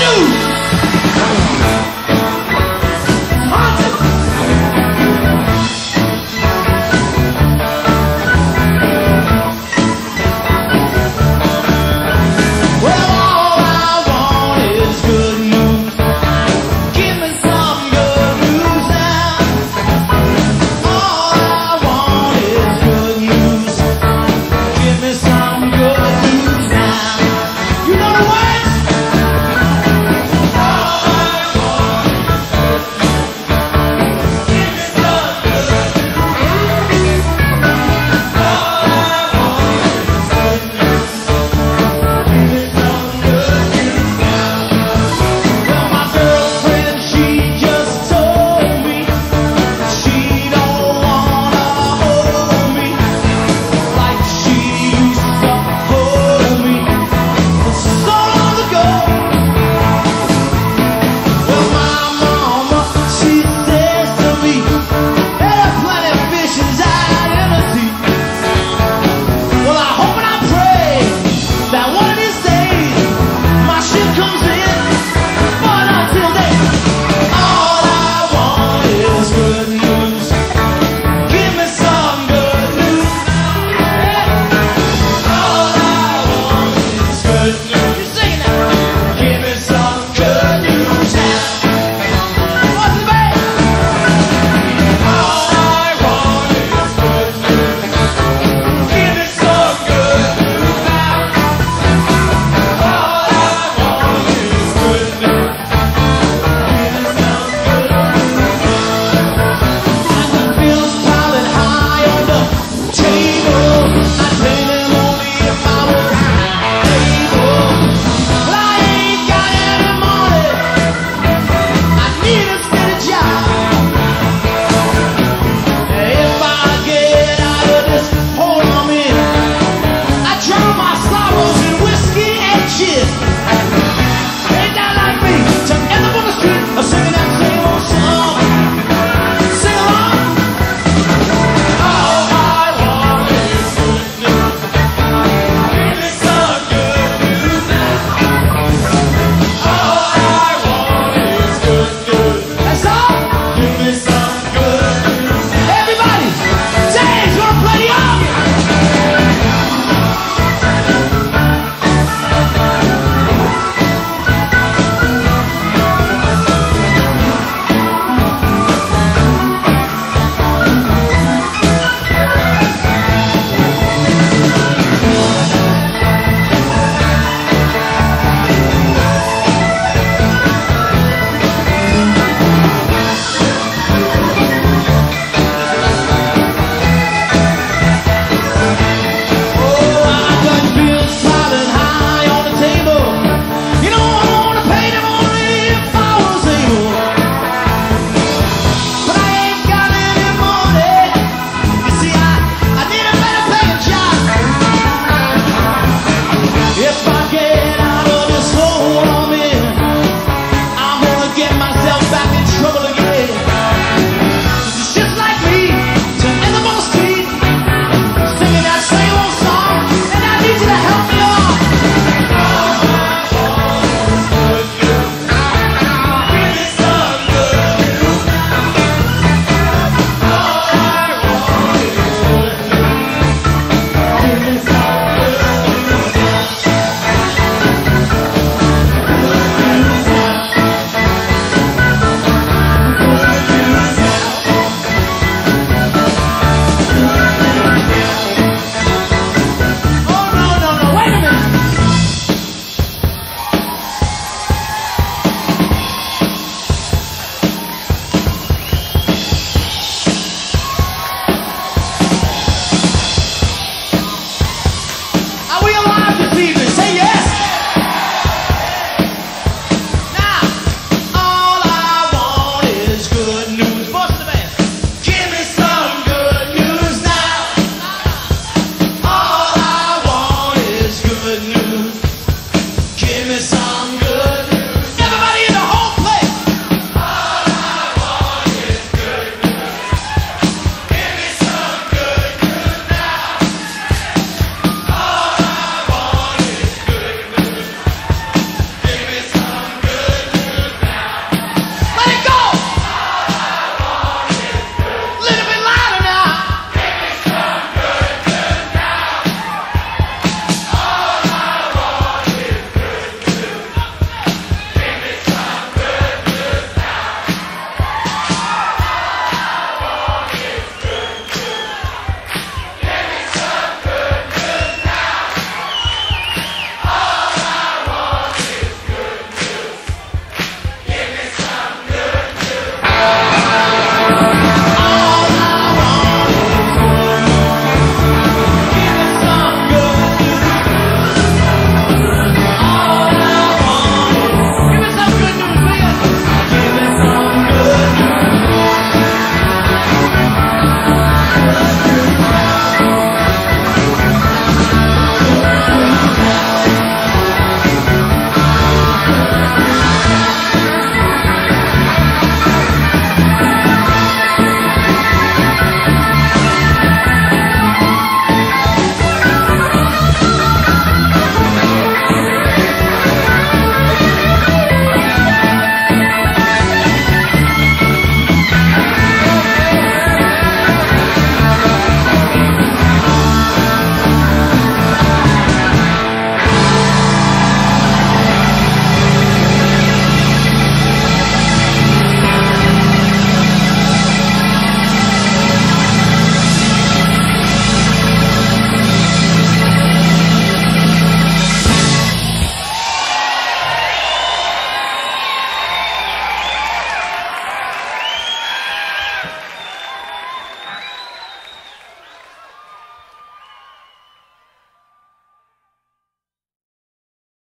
you!